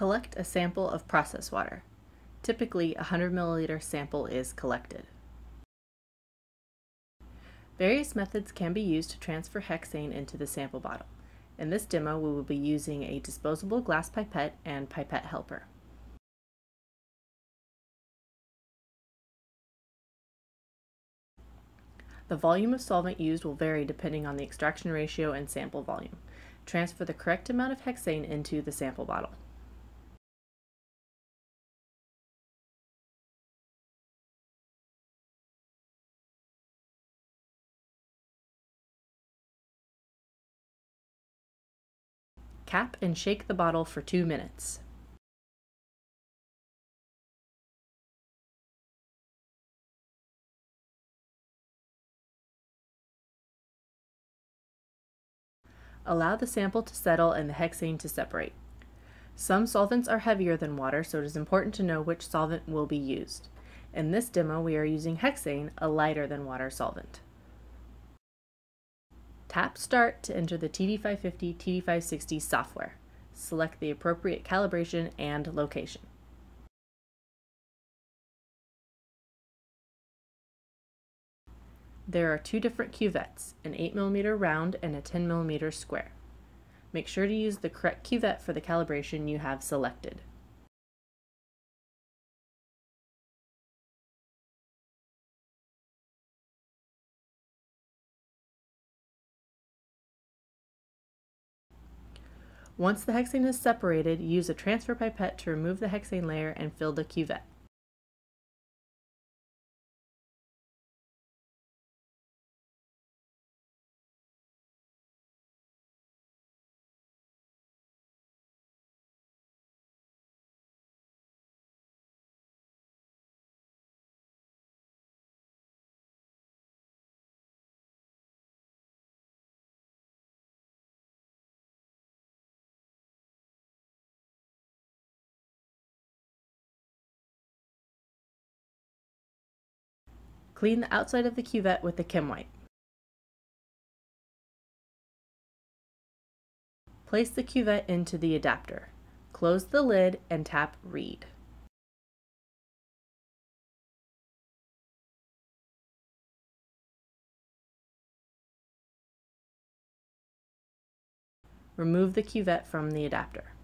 Collect a sample of process water. Typically, a 100 milliliter sample is collected. Various methods can be used to transfer hexane into the sample bottle. In this demo, we will be using a disposable glass pipette and pipette helper. The volume of solvent used will vary depending on the extraction ratio and sample volume. Transfer the correct amount of hexane into the sample bottle. Cap and shake the bottle for two minutes. Allow the sample to settle and the hexane to separate. Some solvents are heavier than water, so it is important to know which solvent will be used. In this demo, we are using hexane, a lighter than water solvent. Tap Start to enter the TD550 TD560 software. Select the appropriate calibration and location. There are two different cuvettes, an 8mm round and a 10mm square. Make sure to use the correct cuvette for the calibration you have selected. Once the hexane is separated, use a transfer pipette to remove the hexane layer and fill the cuvette. Clean the outside of the cuvette with the Kimwipe. Place the cuvette into the adapter. Close the lid and tap Read. Remove the cuvette from the adapter.